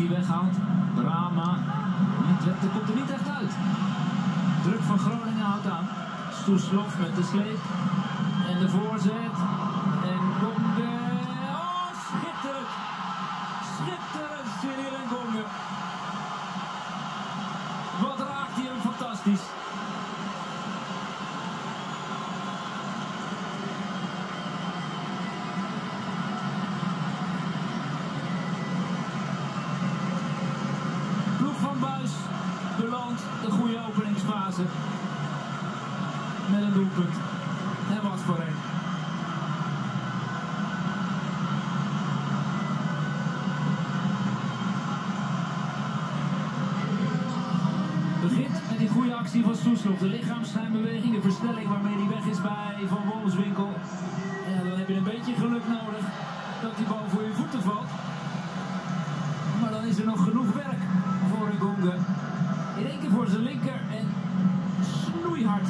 die weghaalt. Brama. Twente komt er niet echt uit. Druk van Groningen houdt aan. Stoeslof met de sleep. En de voorzet. En Gonge. Oh, schitterend. Schitterend, Cyril en Gonge. Wat raakt hij hem fantastisch. De goede openingsfase. Met een doelpunt. En was voor. Begint met die goede actie van Soeslof. De lichaamsschijnbeweging, de versnelling waarmee hij weg is bij Van Wolfswinkel. voor zijn linker en snoeihard.